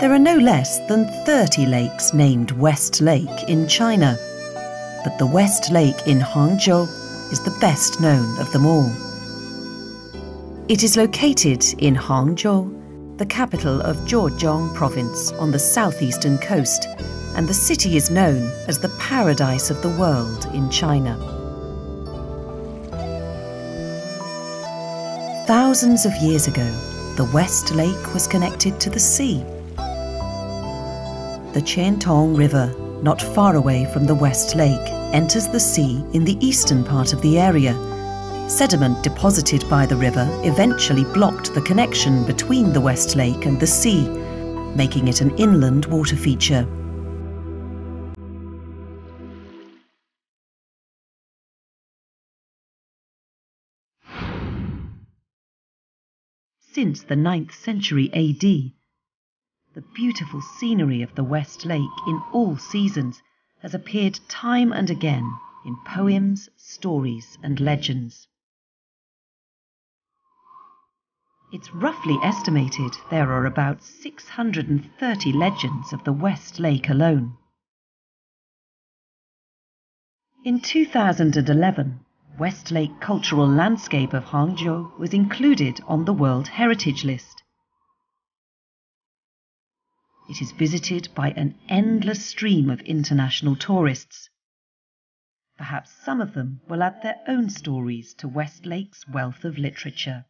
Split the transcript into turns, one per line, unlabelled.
There are no less than 30 lakes named West Lake in China, but the West Lake in Hangzhou is the best known of them all. It is located in Hangzhou, the capital of Zhejiang province on the southeastern coast, and the city is known as the paradise of the world in China. Thousands of years ago, the West Lake was connected to the sea the Qiantang River, not far away from the West Lake, enters the sea in the eastern part of the area. Sediment deposited by the river eventually blocked the connection between the West Lake and the sea, making it an inland water feature. Since the 9th century AD, the beautiful scenery of the West Lake in all seasons has appeared time and again in poems, stories, and legends. It's roughly estimated there are about 630 legends of the West Lake alone. In 2011, West Lake Cultural Landscape of Hangzhou was included on the World Heritage List. It is visited by an endless stream of international tourists. Perhaps some of them will add their own stories to Westlake's wealth of literature.